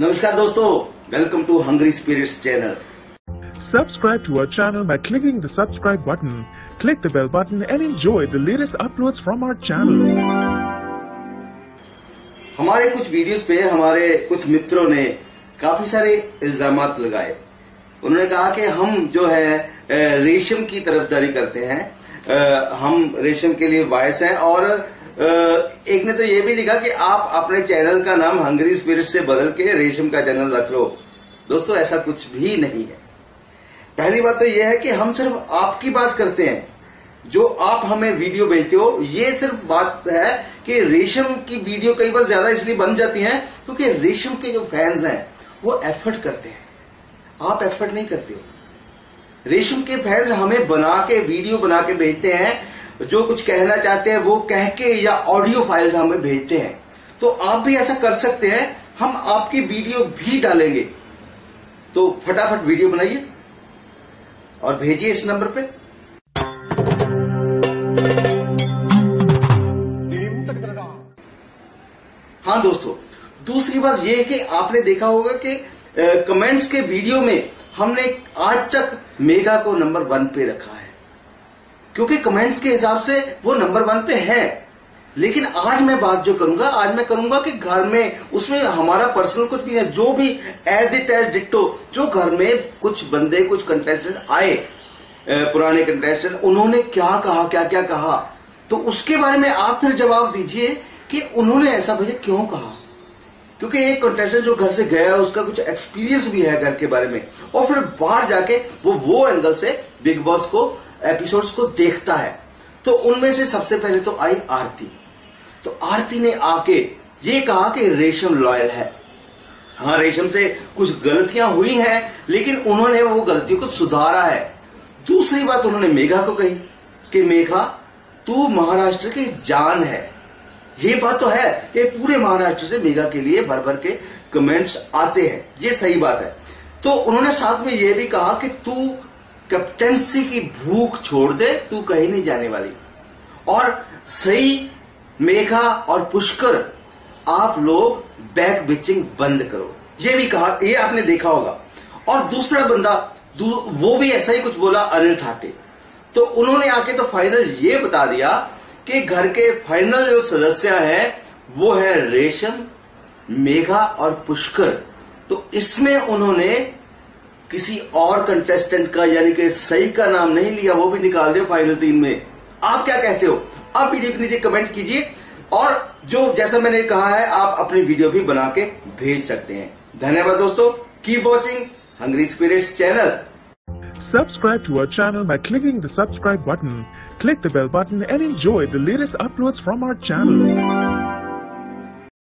नमस्कार दोस्तों welcome to Hungry Spirits channel subscribe to our channel by clicking the subscribe button click the bell button and enjoy the latest uploads from our channel हमारे कुछ videos पे हमारे कुछ मित्रों ने काफ़ी सारे इल्ज़ाम लगाए। उन्होंने कहा कि हम जो है रेशम की तरफदारी करते हैं। हम रेशम के लिए वायस हैं और एक ने तो ये भी लिखा कि आप अपने चैनल का नाम हंगरी स्पिरिट से बदल के रेशम का चैनल रख लो। दोस्तों, ऐसा कुछ भी नहीं है। पहली बात तो यह है कि हम सिर्फ़ आपकी बात करते हैं। जो आप हमें वीडियो भेजते हो, ये सिर्फ़ बात है कि रेशम की वीडियो कई बार ज़्यादा इसलिए बन जाती हैं क्योंकि रेशम के जो फैंस हैं, वो एफर्ट करते हैं। आप एफर्ट नहीं करते हो। रेशम के फैंस हमें बना के, वीडियो बना के भेजते हैं जो कुछ कहना चाहते हैं वो कह के या ऑडियो फाइल्स हमें भेजते हैं। तो आप भी ऐसा कर सकते हैं, हम आपकी वीडियो भी डालेंगे। तो फटाफट वीडियो बनाइए और भेजिए इस नंबर पे। हाँ दोस्तों, दूसरी बात यह है कि आपने देखा होगा कि कमेंट्स के वीडियो में हमने आज तक मेगा को नंबर वन पे रखा है। क्योंकि कमेंट्स के हिसाब से वो नंबर वन पे है। लेकिन आज मैं बात जो करूँगा, आज मैं करूँगा कि घर में उसमें हमारा पर्सनल कुछ भी नहीं जो भी एज इट एज डिक्टो जो घर में कुछ बंदे, कुछ कंटेस्टेंट आए पुराने कंटेस्टेंट उन्होंने क्या कहा, क्या क्या कहा? तो उसके बारे में आप फिर जवाब दीजिए कि उन्होंने ऐसा भैया क्यों कहा? क्योंकि एक कंटेस्टेंट जो घर से गया है उसका कुछ एक्सपीरियंस भी है घर के बारे में। और फिर बाहर जाके वो वो एंगल से बिग बॉस को एपिसोड्स को देखता है तो उनमें से सबसे पहले तो आई आरती। तो आरती ने आके ये कहा कि रेशम लॉयल है। हाँ रेशम से कुछ गलतियाँ हुई हैं, लेकिन उन्होंने वो गलतियों को सुधारा है। दूसरी बात उन्होंने मेघा को कही कि, मेघा, तू महाराष्ट्र की जान है। ये बात तो है कि पूरे महाराष्ट्र से मेघा के लिए भर भर के कमेंट्स आते हैं। ये सही बात है। तो उन्होंने साथ में ये भी कहा कि तू कैप्टेंसी की भूख छोड़ दे, तू कहीं नहीं जाने वाली। और सही मेघा और पुष्कर, आप लोग बैक बिचिंग बंद करो। ये भी कहा, ये आपने देखा होगा। और दूसरा बंदा, दू- वो भी ऐसा ही कुछ बोला, अनिल ठाटे तो उन्होंने आके तो फाइनल ये बता दिया कि घर के फाइनल जो सदस्य हैं, वो है रेशम, मेघा और पुष्कर। तो इसमें उन्होंने किसी और कंटेस्टेंट का, यानी कि सही का नाम नहीं लिया, वो भी निकाल दिया फाइनल तीन में। आप क्या कहते हो? आप वीडियो के नीचे कमेंट कीजिए और जो, जैसा मैंने कहा है, आप अपनी वीडियो भी बना के भेज सकते हैं। धन्यवाद दोस्तों। Keep watching Hungry Spirits channel Subscribe to our channel by clicking the subscribe button. Click the bell button and enjoy the latest uploads from our channel.